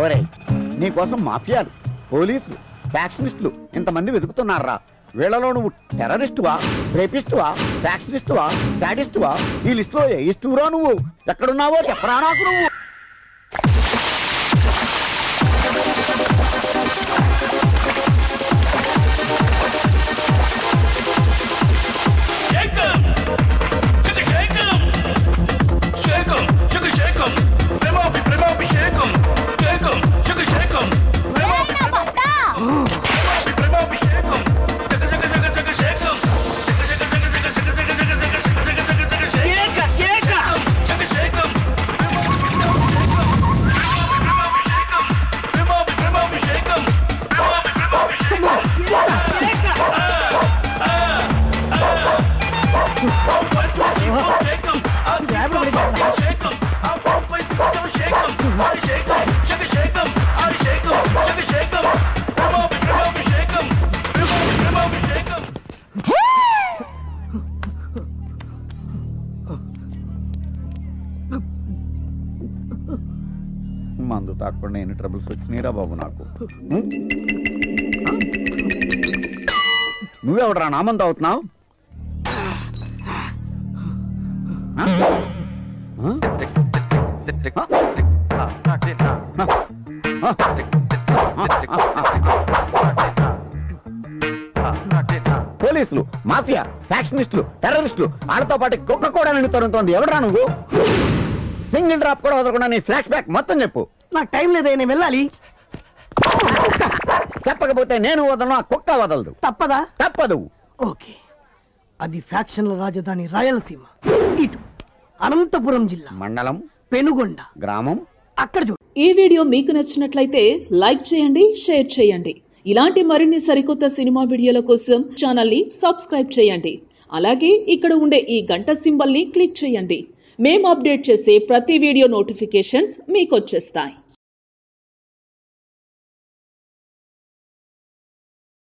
ఓరే నీకోసం మాఫియాలు పోలీసులు ఫ్యాక్షనిస్టులు ఇంతమంది వెతుకుతున్నారా? వీళ్ళలో నువ్వు టెర్రరిస్టువా రేపిస్టువా ఫ్యాక్షనిస్టువా శాడిస్టువా? ఈ లిస్టులో ఏ ఇస్తురా నువ్వు? ఎక్కడున్నావో చెప్పరా నాకు నువ్వు. మందు తాకుండా ఎన్ని ట్రబుల్స్ వచ్చినాయిరా బాబు నాకు? నువ్వెవడరా? నా మందు పోలీసులు మాఫియా ఫ్యాక్షనిస్టులు టెర్రరిస్టులు వాళ్ళతో పాటు కుక్క కూడా నిన్ను తరుముతోంది. ఎవడరా నువ్వు? సింగిల్ డ్రాప్ కూడా వదలకుండా నీ ఫ్లాష్ బ్యాక్ మొత్తం చెప్పు. నాకు టైం లేదే నేను వెళ్ళాలి. చెప్పకపోతే నేను వదలను ఆ కుక్క వదలదు. తప్పదా? తప్పదు. ఓకే. అది ఫ్యాక్షన్ల రాజధాని రాయలసీమ. ఇటు అనంతపురం జిల్లా. మండలం. పెనుగొండ. గ్రామం. అక్కడ చూడు. ఈ వీడియో మీకు నచ్చినట్లయితే లైక్ చేయండి షేర్ చేయండి. ఇలాంటి మరిన్ని సరికొత్త సినిమా వీడియోల కోసం ఛానల్ని సబ్స్క్రైబ్ చేయండి. అలాగే ఇక్కడ ఉండే ఈ గంట సింబల్ని క్లిక్ చేయండి. మేము అప్డేట్ చేసే ప్రతి వీడియో నోటిఫికేషన్స్ మీకు వచ్చేస్తాయి.